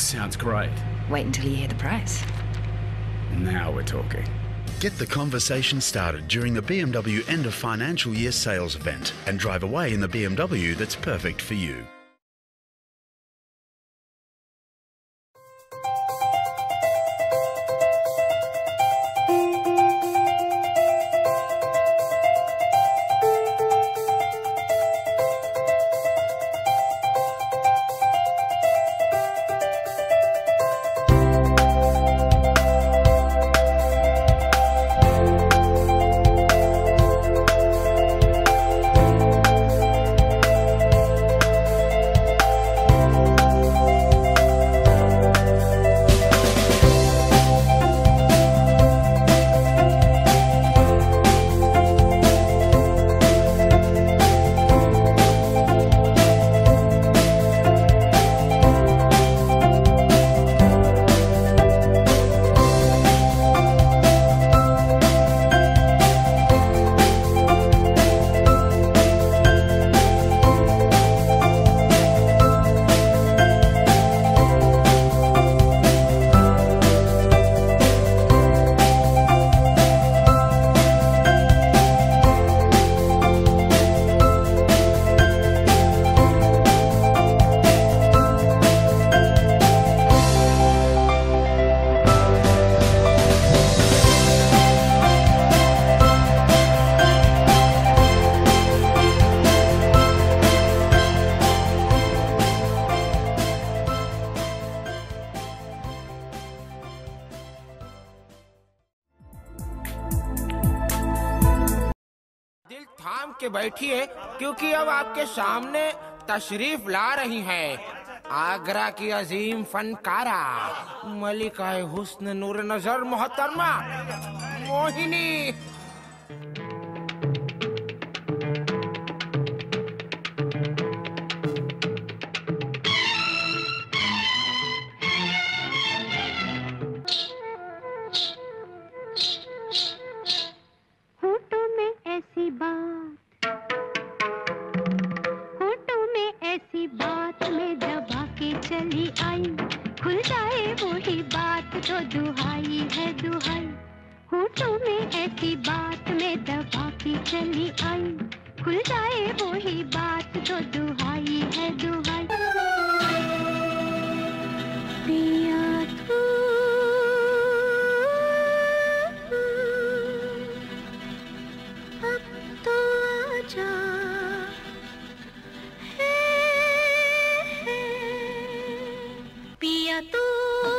Sounds great. Wait until you hear the price. Now we're talking. Get the conversation started during the BMW end of financial year sales event and drive away in the BMW that's perfect for you. थाम के बैठिए, क्योंकि अब आपके सामने तशरीफ़ ला रही है। आगरा की अजीम फनकारा मलिका हुस्न नूर नज़र मोहतरमा, मोहिनी चली आई। खुल जाए वही बात तो दुहाई है दुहाई। होठों में ऐसी बात में दबा के चली आई। खुल जाए वही बात तो दुहाई है दुहाई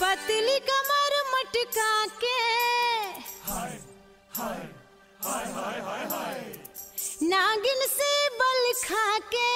तो कमर मटका के हाय हाय हाय हाय हाय हो पतली के। नागिन से बल खा के।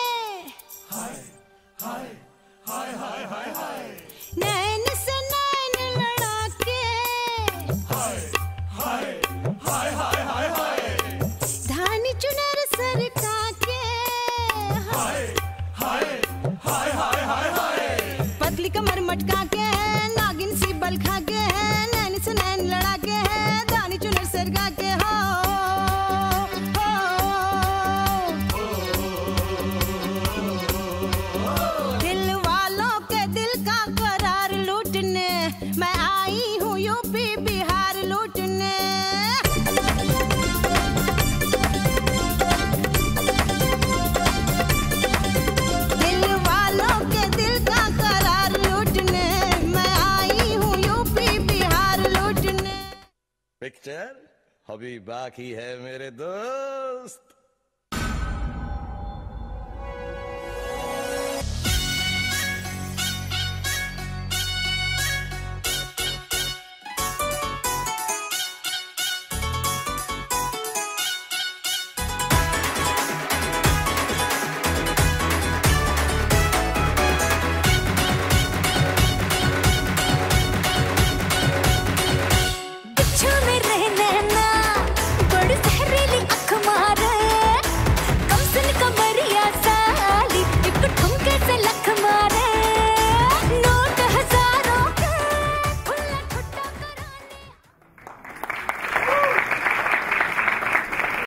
अभी बाकी है मेरे दोस्त।